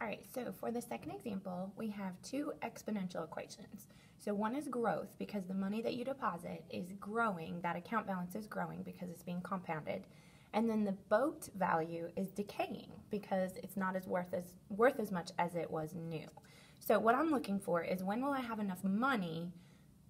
All right, so for the second example, we have two exponential equations. So one is growth because the money that you deposit is growing, that account balance is growing because it's being compounded. And then the boat value is decaying because it's not as worth as worth as much as it was new. So what I'm looking for is when will I have enough money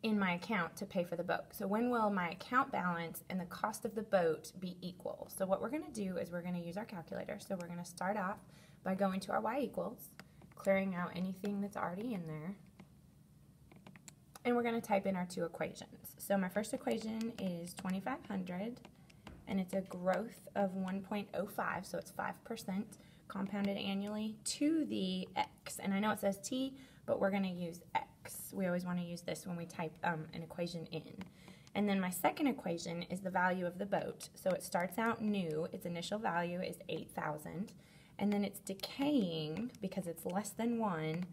in my account to pay for the boat? So when will my account balance and the cost of the boat be equal? So what we're going to do is we're going to use our calculator. So we're going to start off by going to our y equals, clearing out anything that's already in there, and we're going to type in our two equations. So my first equation is 2500, and it's a growth of 1.05, so it's 5% compounded annually to the x. And I know it says t, but we're going to use x. We always want to use this when we type um, an equation in. And then my second equation is the value of the boat. So it starts out new. Its initial value is 8,000 and then it's decaying because it's less than one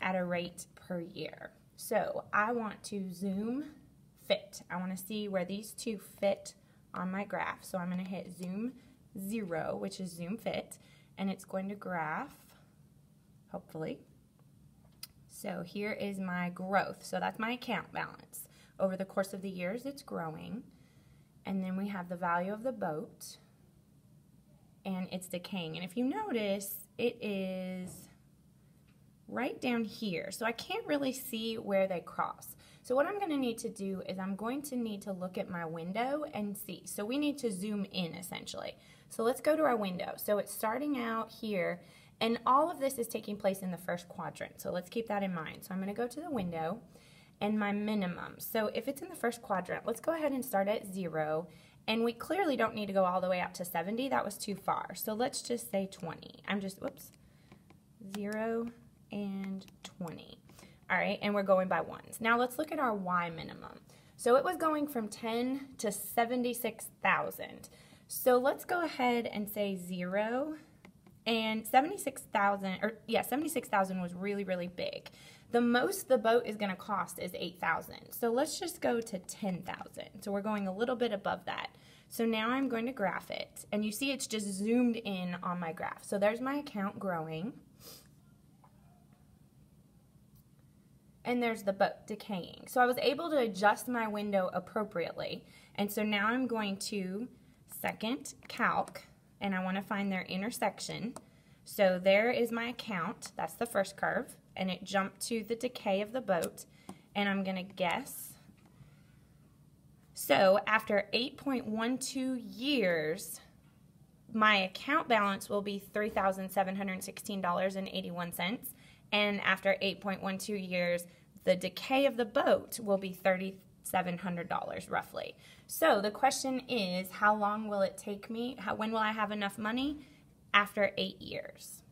at a rate per year. So I want to zoom fit. I want to see where these two fit on my graph. So I'm going to hit zoom zero, which is zoom fit, and it's going to graph, hopefully. So here is my growth. So that's my account balance. Over the course of the years, it's growing. And then we have the value of the boat and it's decaying. And if you notice, it is right down here. So I can't really see where they cross. So what I'm going to need to do is I'm going to need to look at my window and see. So we need to zoom in essentially. So let's go to our window. So it's starting out here and all of this is taking place in the first quadrant. So let's keep that in mind. So I'm going to go to the window and my minimum. So if it's in the first quadrant, let's go ahead and start at zero and we clearly don't need to go all the way up to 70. That was too far. So let's just say 20. I'm just, whoops, 0 and 20. All right, and we're going by ones. Now let's look at our Y minimum. So it was going from 10 to 76,000. So let's go ahead and say 0 and 76,000 or yeah, 76,000 was really really big. The most the boat is going to cost is 8,000. So let's just go to 10,000. So we're going a little bit above that. So now I'm going to graph it. And you see it's just zoomed in on my graph. So there's my account growing. And there's the boat decaying. So I was able to adjust my window appropriately. And so now I'm going to second calc and I want to find their intersection. So there is my account. That's the first curve and it jumped to the decay of the boat, and I'm going to guess. So after 8.12 years, my account balance will be $3,716.81, and after 8.12 years, the decay of the boat will be $3,700 roughly. So the question is, how long will it take me? How, when will I have enough money? After eight years.